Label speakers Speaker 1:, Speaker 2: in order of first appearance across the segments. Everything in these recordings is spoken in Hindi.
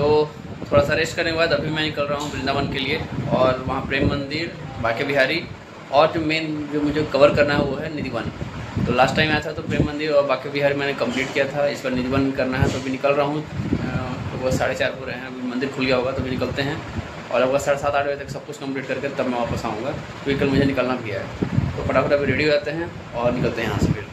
Speaker 1: तो थोड़ा सा रेस्ट करने के बाद अभी मैं निकल रहा हूँ वृंदावन के लिए और वहाँ प्रेम मंदिर बाके बिहारी और जो मेन जो मुझे कवर करना है वो है निधिवन। तो लास्ट टाइम आया था तो प्रेम मंदिर और बाके बिहारी मैंने कंप्लीट किया था। इस बार निधिवन करना है तो अभी निकल रहा हूँ। वो साढ़े चार रहे हैं। अभी मंदिर खुल गया होगा तो अभी निकलते हैं। और लगभग साढ़े सात, आठ बजे तक सब कुछ कंप्लीट करके तब मैं वापस आऊँगा। क्योंकि कल मुझे निकलना भी है। तो फटाफट अभी रेडी हो जाते हैं और निकलते हैं यहाँ से फिर।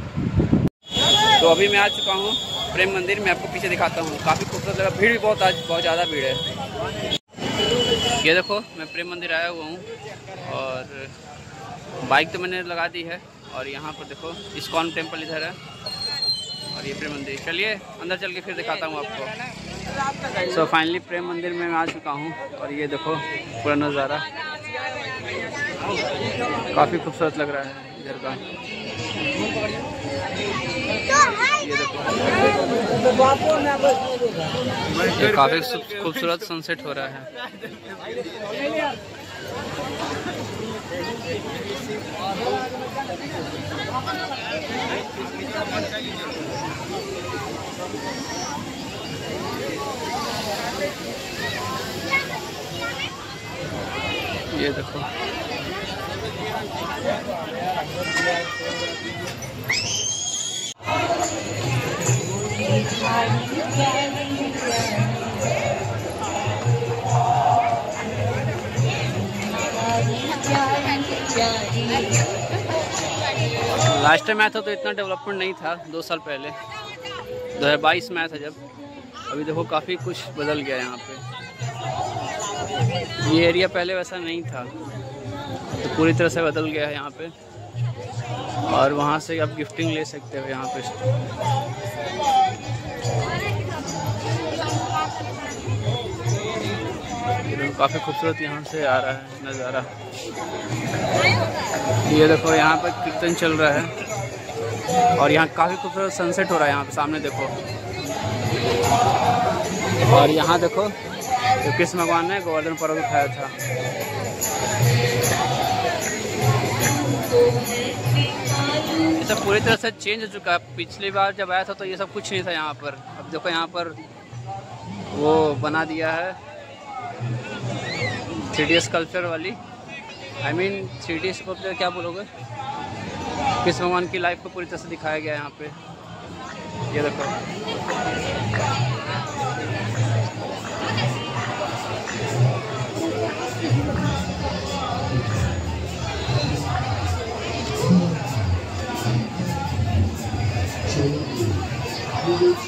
Speaker 1: तो अभी मैं आ चुका हूँ। प्रेम मंदिर मैं आपको पीछे दिखाता हूँ। काफ़ी खूबसूरत लगा भीड़ भी बहुत आज बहुत ज़्यादा भीड़ है। ये देखो, मैं प्रेम मंदिर आया हुआ हूँ और बाइक तो मैंने लगा दी है और यहाँ पर देखो, इस्कॉन टेंपल इधर है और ये प्रेम मंदिर। चलिए, अंदर चल के फिर दिखाता हूँ आपको। सो फाइनली प्रेम मंदिर में मैं आ चुका हूँ और ये देखो, पूरा नज़ारा। काफ़ी खूबसूरत लग रहा है इधर का। ये काफ़ी खूबसूरत सनसेट हो रहा है। ये देखो। लास्ट टाइम आया था तो इतना डेवलपमेंट नहीं था, दो साल पहले। 2022 में आया था जब। अभी देखो काफ़ी कुछ बदल गया यहाँ पे। ये एरिया पहले वैसा नहीं था। तो पूरी तरह से बदल गया है यहाँ पे। और वहाँ से आप गिफ्टिंग ले सकते हो यहाँ पे। काफ़ी खूबसूरत यहाँ से आ रहा है नज़ारा। ये देखो, यहाँ पर कीर्तन चल रहा है। और यहाँ काफ़ी खूबसूरत सनसेट हो रहा है यहाँ पे, सामने देखो। और यहाँ देखो तो कृष्ण भगवान ने गोवर्धन पर्व उठाया था। ये सब पूरी तरह से चेंज हो चुका है। पिछली बार जब आया था तो ये सब कुछ नहीं था यहाँ पर। अब देखो यहाँ पर वो बना दिया है। थ्री डी स्कल्पचर वाली। I mean three D sculpture क्या बोलोगे? कृष्ण भगवान की लाइफ को पूरी तरह से दिखाया गया है यहाँ पे। ये देखो। यहाँ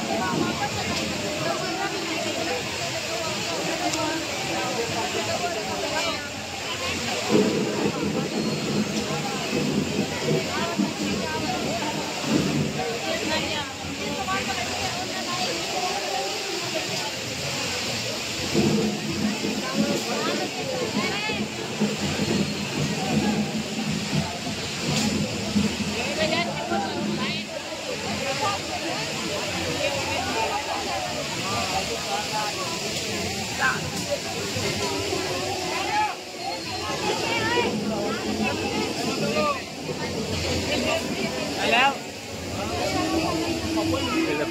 Speaker 1: ये देखो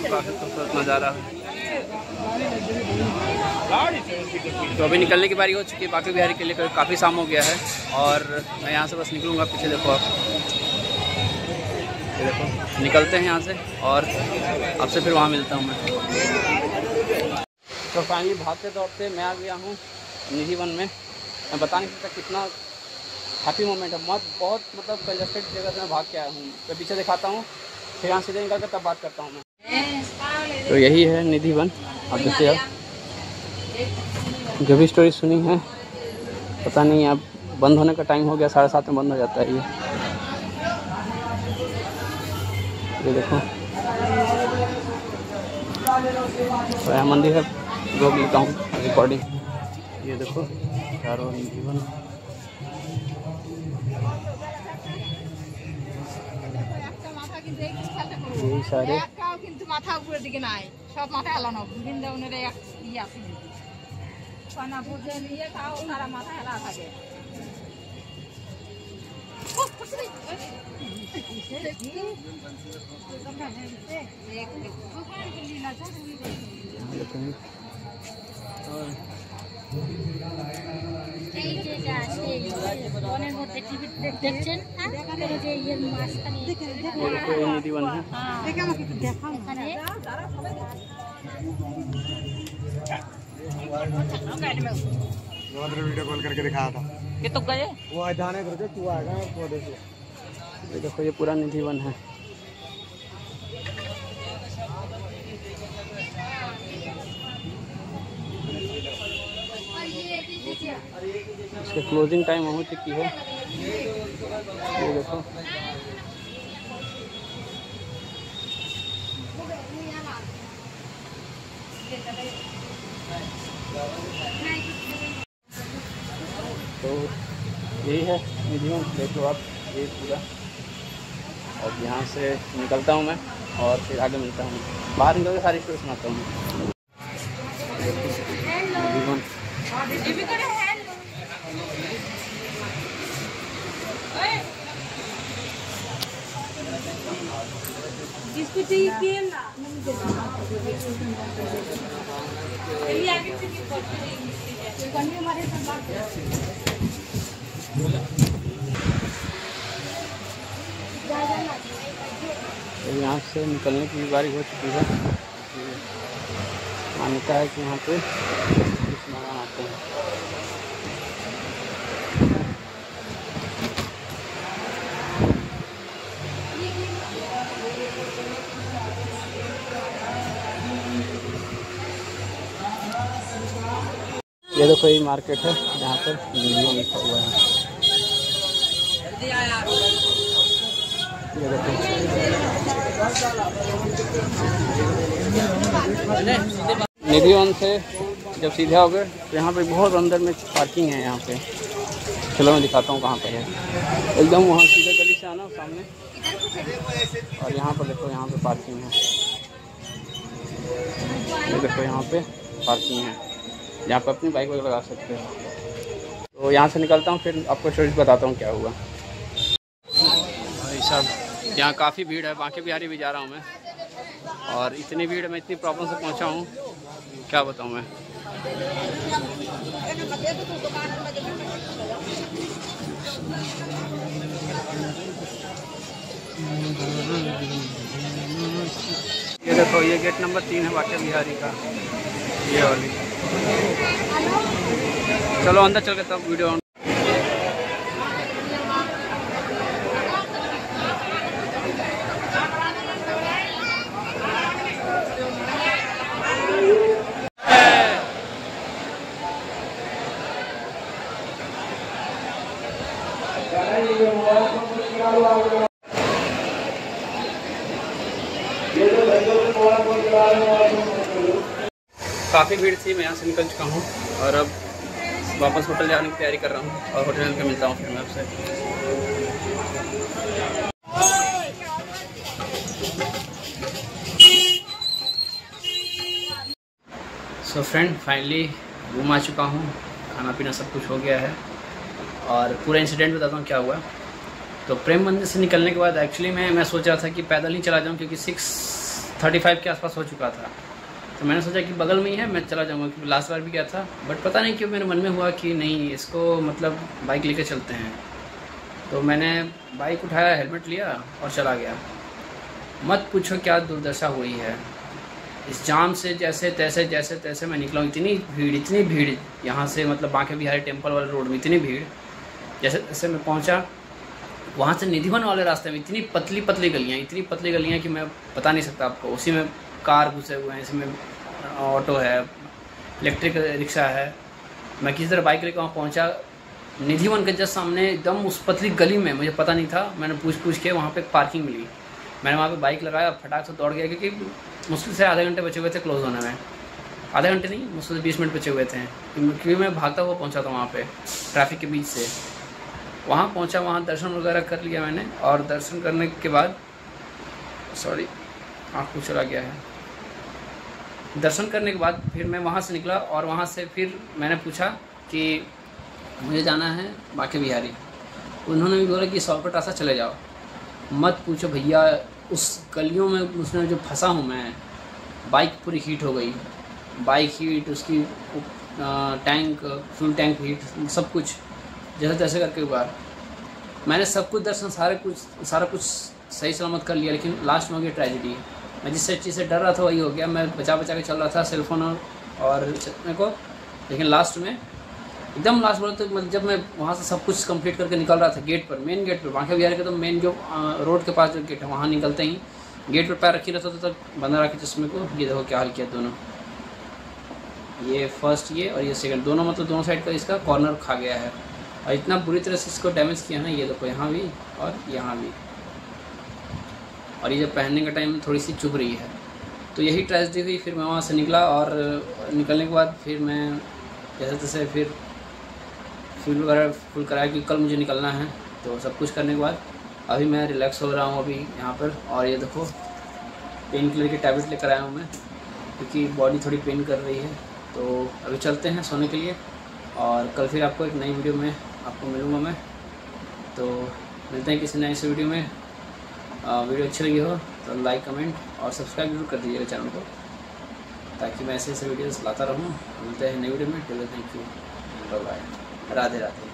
Speaker 1: काफ़ी खूबसूरत नज़ारा तो अभी निकलने की बारी हो चुकी है, बाकी बिहारी के लिए काफ़ी शाम हो गया है और मैं यहाँ से बस निकलूँगा, पीछे देखो आप। देखो, निकलते हैं यहाँ से और आपसे फिर वहाँ मिलता हूँ मैं। तो फाइनली भागते दौड़ते मैं आ गया हूँ निधि वन में। मैं बता नहीं सकता कितना हैप्पी मोमेंट है। बहुत बहुत मतलब कंजस्टेड जगह से मैं भाग के आया हूँ। मैं पीछे दिखाता हूँ, फिर यहाँ सीधे निकल कर तब बात करता हूँ मैं। तो यही है निधि वन। आप देखते हो जो भी स्टोरी सुनी है, पता नहीं अब बंद होने का टाइम हो गया, साढ़े सात में बंद हो जाता है ये। ये देखो। तो मंदिर है रोक लेता हूँ रिकॉर्डिंग ये देखो, चारों কিন্তু এই
Speaker 2: কিন্তু মাথা উপরের দিকে নাই। সব মাথা হেলানো। বৃন্দাবনের এক ইয়ে আছে পানাপুর যে নিয়ে তাও তারা মাথা হেলা থাকে।
Speaker 3: সেই বনের মধ্যে টিভি দেখছেন হ্যাঁ ওই যে ইয়ের মাঝখানে
Speaker 1: ये देखो ये निधि वन है
Speaker 3: এখানে
Speaker 4: वीडियो कॉल करके दिखाया था
Speaker 2: ये तो गए
Speaker 4: वो जाने करके तू आएगा वो देखो
Speaker 1: ये देखो ये पूरा निधि वन है क्लोजिंग टाइम हो चुकी है। ये देखो। तो यही है म्यूज़ियम देख लो आप ये पूरा। और यहाँ से निकलता हूँ मैं और फिर आगे मिलता हूँ। बाहर निकल के सारी स्टोरी सुनाता हूँ? यहाँ से निकलने की बारी हो चुकी है। मान्यता है कि यहाँ पे आते हैं। ये देखो, ये मार्केट है, जहाँ पर म्यूज़ियम लिखा हुआ है। निधि वन से जब सीधे गए तो यहाँ पे बहुत अंदर में पार्किंग है यहाँ पे। चलो, मैं दिखाता हूँ कहाँ पे है। एकदम वहाँ सीधे गली से आना, सामने। और यहाँ पर देखो, यहाँ पे पार्किंग है। देखो, यहाँ पे पार्किंग है। यहाँ पे अपनी बाइक वगैरह लगा सकते हैं। तो यहाँ से निकलता हूँ, फिर आपको स्टोरीज बताता हूँ क्या हुआ। भाई साहब, यहाँ काफ़ी भीड़ है, बाकी बिहारी भी जा रहा हूँ मैं। और इतनी भीड़ में इतनी प्रॉब्लम से पहुँचा हूँ, क्या बताऊँ मैं। ये देखो, ये गेट नंबर तीन है वाक्य बिहारी का, ये वाली। चलो अंदर चल के तब वीडियो ऑन काफ़ी भीड़ थी, मैं यहाँ से निकल चुका हूँ और अब वापस होटल जाने की तैयारी कर रहा हूँ और होटल में मिलता हूँ फिर मैं आपसे। सो फ्रेंड फाइनली घूम आ चुका हूँ, खाना पीना सब कुछ हो गया है और पूरा इंसिडेंट बताता हूँ क्या हुआ। तो प्रेम मंदिर से निकलने के बाद एक्चुअली मैं मैं सोच रहा था कि पैदल ही चला जाऊँ क्योंकि सिक्स थर्टी फाइव के आसपास हो चुका था। तो मैंने सोचा कि बगल में ही है, मैं चला जाऊँगा, क्योंकि लास्ट बार भी गया था। बट पता नहीं क्यों मेरे मन में हुआ कि नहीं, इसको मतलब बाइक लेके चलते हैं। तो मैंने बाइक उठाया हेलमेट लिया और चला गया। मत पूछो क्या दुर्दशा हुई है। इस जाम से जैसे, तैसे जैसे, तैसे मैं निकला हूँ, इतनी भीड़ इतनी भीड़ यहाँ से मतलब बांके बिहारी टेंपल वाले रोड में, इतनी भीड़। जैसे जैसे मैं पहुँचा, वहाँ से निधिवन वाले रास्ते में इतनी पतली पतली गलियाँ, इतनी पतली गलियाँ कि मैं बता नहीं सकता आपको। उसी में कार घुसे हुए हैं, इसमें ऑटो है, इलेक्ट्रिक रिक्शा है। मैं किसी तरह बाइक लेकर वहाँ पहुँचा निधिवन के जस्ट सामने एकदम उस पतली गली में, मुझे पता नहीं था, मैंने पूछ पूछ के वहाँ पे पार्किंग मिली। मैंने वहाँ पे बाइक लगाया और फटाक से दौड़ गया, क्योंकि मुश्किल से आधे घंटे बचे हुए थे क्लोज होने में। आधे घंटे नहीं, मुश्किल से बीस मिनट बचे हुए थे। क्योंकि मैं भागता हुआ पहुँचा था वहाँ पर ट्रैफ़िक के बीच से। वहाँ पहुँचा, वहाँ दर्शन वगैरह कर लिया मैंने, और दर्शन करने के बाद, सॉरी, आँख चला गया है। दर्शन करने के बाद फिर मैं वहाँ से निकला और वहाँ से फिर मैंने पूछा कि मुझे जाना है बाके बिहारी। उन्होंने भी बोला कि शॉर्टकट रास्ता चले जाओ। मत पूछो भैया, उस गलियों में उसमें जो फंसा हूँ मैं, बाइक पूरी हीट हो गई। बाइक हीट, उसकी टैंक, फ्यूल टैंक हीट, सब कुछ, जैसे तैसे करके हुआ। मैंने सब कुछ दर्शन, सारे कुछ, सारा कुछ सही सलामत कर लिया, लेकिन लास्ट में हो गया ट्रेजिडी। मैं जिस चीज़ से डर रहा था वही हो गया। मैं बचा बचा के चल रहा था सेलफोन और, और मेरे को। लेकिन लास्ट में एकदम लास्ट बोले तो मतलब जब मैं वहाँ से सब कुछ कंप्लीट करके निकल रहा था गेट पर मेन गेट पर बांके बिहार के तो मेन जो रोड के पास जो गेट है वहाँ निकलते ही गेट पर पैर रखी रहता था तब बंदा रखे चश्मे को ये देखो क्या हाल किया दोनों। ये फ़र्स्ट ये और ये सेकंड दोनों मतलब दोनों साइड का इसका कॉर्नर खा गया है। और इतना बुरी तरह से इसको डैमेज किया ना ये देखो यहाँ भी और यहाँ भी। और ये जब पहनने का टाइम थोड़ी सी चुभ रही है। तो यही ट्रेजडी हुई फिर मैं वहाँ से निकला और निकलने के बाद फिर मैं जैसे तैसे फिर फुल वगैरह फुल कराया कि कल मुझे निकलना है तो सब कुछ करने के बाद अभी मैं रिलैक्स हो रहा हूँ अभी यहाँ पर। और ये देखो पेन किलर की टैबलेट लेकर आया हूँ मैं, क्योंकि बॉडी थोड़ी पेन कर रही है। तो अभी चलते हैं सोने के लिए और कल फिर आपको एक नई वीडियो में आपको मिलूँगा मैं। तो मिलते हैं किसी नए वीडियो में। वीडियो अच्छी लगी हो तो लाइक, कमेंट और सब्सक्राइब ज़रूर कर दीजिएगा चैनल को, ताकि मैं ऐसे ऐसे वीडियोस लाता रहूँ। मिलते हैं नई वीडियो में। Taylor thank you bye bye Radhe Radhe